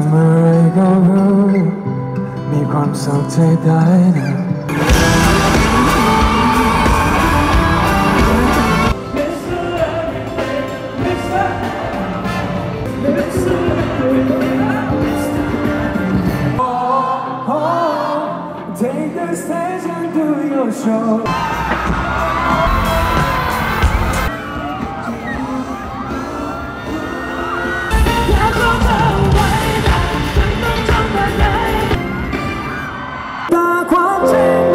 ทำอะไรก็รู้ มีความสุขใจได้นะโอ้โห Take the stage and do your show. 光景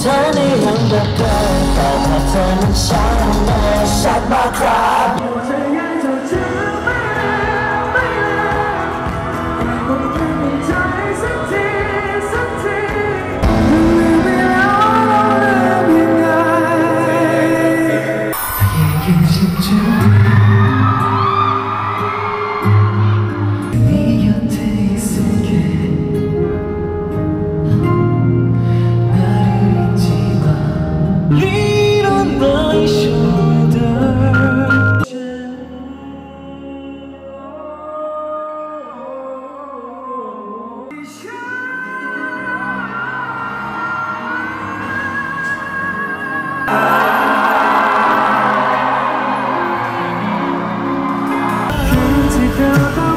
turning on the Can't you